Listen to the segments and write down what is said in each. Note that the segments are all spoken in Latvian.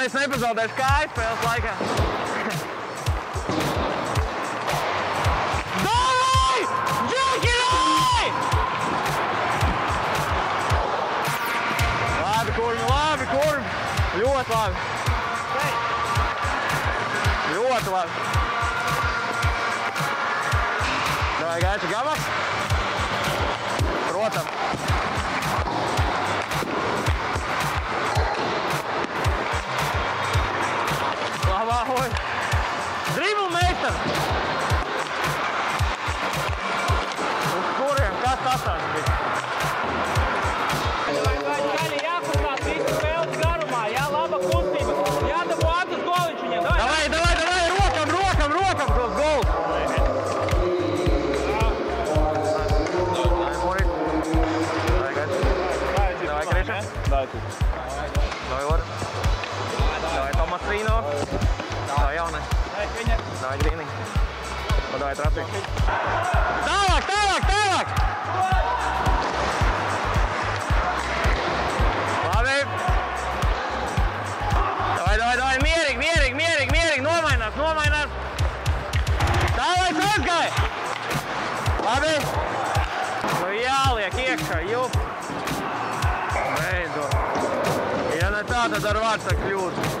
neviens nepazaudēs kājas spēles laikā. Davai! Džekirai! Labi, kurmi, labi, kurmi. Ļoti labi. Ļoti labi. Davai, gaiča gabaks. Protams. Dribble meistars. Uz kuriem? Kas tas tāds bija? Skaļi jākustās visu spēles garumā, jā, laba kustība. Jādabū ātras goliņš viņiem. Davai, Davai, davai, davai, rokam, rokam, rokam tos gols. Davai, Morit. Davai, Gaiča. Davai, Kriša. Davai, tu. Davai, Davai, Grīniņ. Pa davai, Trapik. Tālāk, tālāk, tālāk! Labi. Davai, davai, davai, mierīgi, mierīgi, mierīgi, mierīgi, nomainās, nomainās. Tālāk, aizgāj! Labi. Nu jāliek iekšā, jup. Beidzot. Ja ne tā, tad ar tālu, tālu, tālu,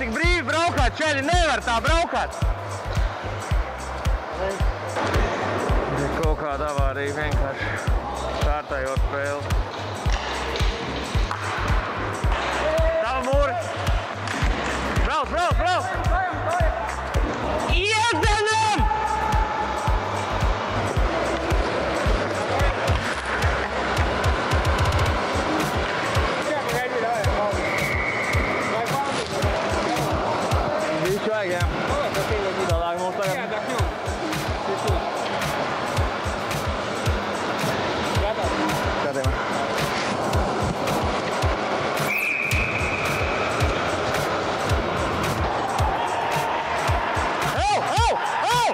tik brīvi braukāt, čaļi, nevar tā braukāt! Ir kaut kāda avārija vienkārši kārtējot spēli. Tava mūri! Brauc, brauc, brauc! Visu vajag, jā. Tālāk mums tagad. Skatījumā. Au, au, au!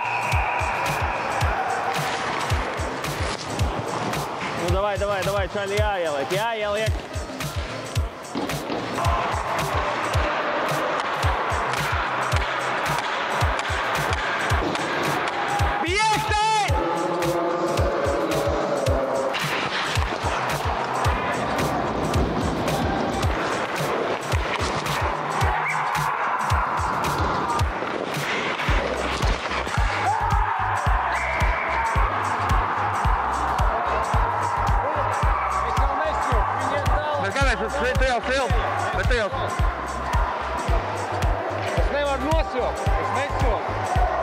Nu, davai, davai, davai, čaļi jāieliek, jāieliek. Tajās ilgs, bet tajās. Es nevaru nosjokt, es nesoku.